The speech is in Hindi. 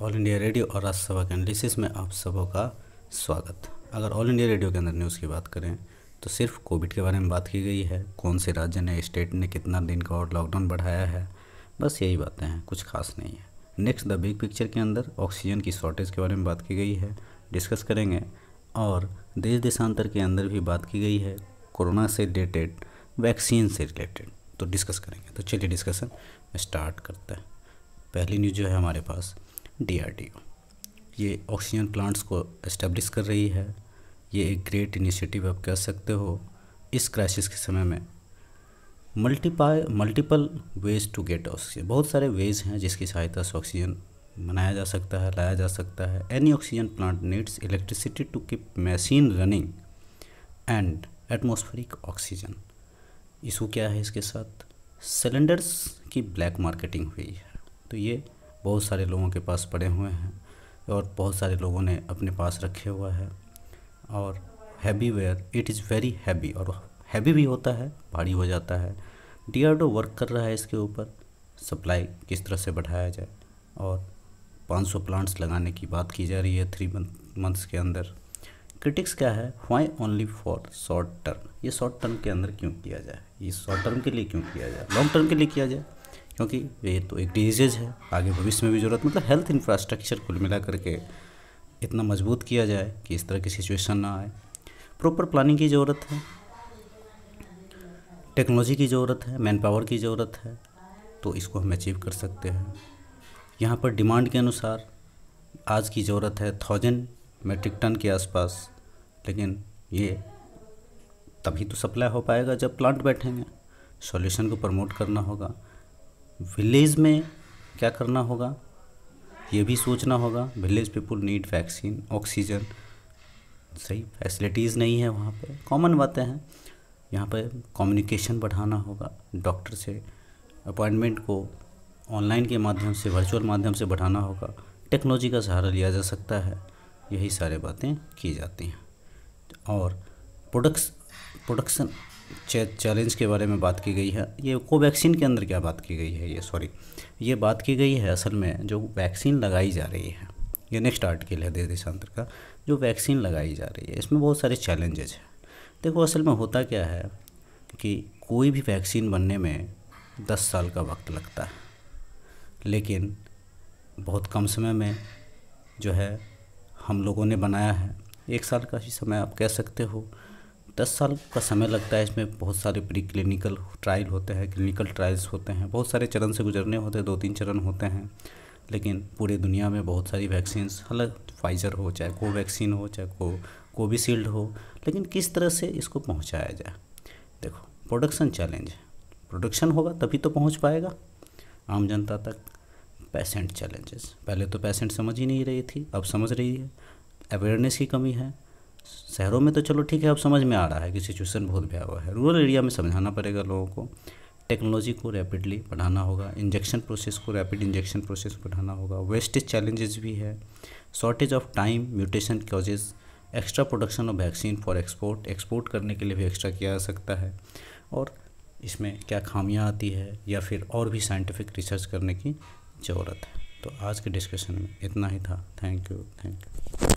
ऑल इंडिया रेडियो और राज्यसभा के एनालिसिस में आप सबों का स्वागत। अगर ऑल इंडिया रेडियो के अंदर न्यूज़ की बात करें तो सिर्फ़ कोविड के बारे में बात की गई है। कौन से राज्य ने स्टेट ने कितना दिन का और लॉकडाउन बढ़ाया है? बस यही बातें हैं, कुछ खास नहीं है। नेक्स्ट द बिग पिक्चर के अंदर ऑक्सीजन की शॉर्टेज के बारे में बात की गई है। डिस्कस करेंगे। और देश देशांतर के अंदर भी बात की गई है, कोरोना से रिलेटेड वैक्सीन से रिलेटेड तो डिस्कस करेंगे। तो चलिए डिस्कशन स्टार्ट करते हैं। पहली न्यूज़ जो है हमारे पास डीआरडीओ ये ऑक्सीजन प्लांट्स को इस्टेब्लिश कर रही है। ये एक ग्रेट इनिशिएटिव आप कह सकते हो। इस क्राइसिस के समय में multiply multiple ways to get oxygen बहुत सारे वेज हैं जिसकी सहायता से ऑक्सीजन बनाया जा सकता है, लाया जा सकता है। Any oxygen plant needs electricity to keep machine running and atmospheric oxygen issue क्या है इसके साथ? सिलेंडर्स की ब्लैक मार्केटिंग हुई है। तो ये बहुत सारे लोगों के पास पड़े हुए हैं और बहुत सारे लोगों ने अपने पास रखे हुआ है और heavy wear it is very heavy और हैवी भी होता है, भारी हो जाता है। डी वर्क कर रहा है इसके ऊपर। सप्लाई किस तरह से बढ़ाया जाए? और 500 प्लांट्स लगाने की बात की जा रही है थ्री मंथ्स के अंदर। क्रिटिक्स क्या है? Why only for short term ये शॉर्ट टर्म के अंदर क्यों किया जाए? ये शॉर्ट टर्म के लिए क्यों किया जाए? लॉन्ग टर्म के लिए किया जाए? क्योंकि ये तो एक डिज़ीज़ है। आगे भविष्य में भी ज़रूरत मतलब हेल्थ इंफ्रास्ट्रक्चर कुल मिला करके इतना मज़बूत किया जाए कि इस तरह की सिचुएशन ना आए। प्रॉपर प्लानिंग की ज़रूरत है। टेक्नोलॉजी की ज़रूरत है मैन पावर की ज़रूरत है तो इसको हम अचीव कर सकते हैं। यहाँ पर डिमांड के अनुसार आज की ज़रूरत है थाउज़ेंड मेट्रिक टन के आसपास, लेकिन ये तभी तो सप्लाई हो पाएगा जब प्लांट बैठेंगे। सॉल्यूशन को प्रमोट करना होगा। विलेज में क्या करना होगा? ये भी सोचना होगा। Village people need vaccine, oxygen. सही, फैसिलिटीज़ नहीं है वहाँ पे। कॉमन बातें हैं। यहाँ पे कम्युनिकेशन बढ़ाना होगा। डॉक्टर से अपॉइंटमेंट को ऑनलाइन के माध्यम से, वर्चुअल माध्यम से बढ़ाना होगा। टेक्नोलॉजी का सहारा लिया जा सकता है। यही सारे बातें की जाती हैं। और प्रोडक्स प्रोडक्शन चैलेंज के बारे में बात की गई है। ये कोवैक्सीन के अंदर क्या बात की गई है? ये सॉरी ये बात की गई है असल में जो वैक्सीन लगाई जा रही है। ये नेक्स्ट आर्टिकल है देश देशांतर का। जो वैक्सीन लगाई जा रही है, इसमें बहुत सारे चैलेंजेज हैं। देखो, असल में होता क्या है कि कोई भी वैक्सीन बनने में दस साल का वक्त लगता है। लेकिन बहुत कम समय में जो है हम लोगों ने बनाया है। एक साल का ही समय आप कह सकते हो। दस साल का समय लगता है इसमें। बहुत सारे प्री क्लिनिकल ट्रायल होते हैं क्लिनिकल ट्रायल्स होते हैं। बहुत सारे चरण से गुजरने होते हैं, दो तीन चरण होते हैं। लेकिन पूरे दुनिया में बहुत सारी वैक्सीन्स अलग फाइज़र हो, चाहे कोवैक्सीन हो, चाहे को कोविशील्ड हो, लेकिन किस तरह से इसको पहुँचाया जाए? देखो प्रोडक्शन चैलेंज है। प्रोडक्शन होगा तभी तो पहुँच पाएगा। आम जनता तक पेशेंट चैलेंजेस पहले तो पेशेंट समझ ही नहीं रही थी, अब समझ रही है। अवेयरनेस की कमी है। शहरों में तो चलो ठीक है, अब समझ में आ रहा है कि सिचुएशन बहुत भयावह है। रूरल एरिया में समझाना पड़ेगा लोगों को। टेक्नोलॉजी को रैपिडली बढ़ाना होगा। इंजेक्शन प्रोसेस को रैपिड इंजेक्शन प्रोसेस बढ़ाना होगा। वेस्टेज चैलेंजेस भी है। Shortage of time mutation causes extra production of vaccine for export export करने के लिए भी एक्स्ट्रा किया जा सकता है। और इसमें क्या खामियाँ आती है या फिर और भी साइंटिफिक रिसर्च करने की ज़रूरत है। तो आज के डिस्कशन में इतना ही था। Thank you thank you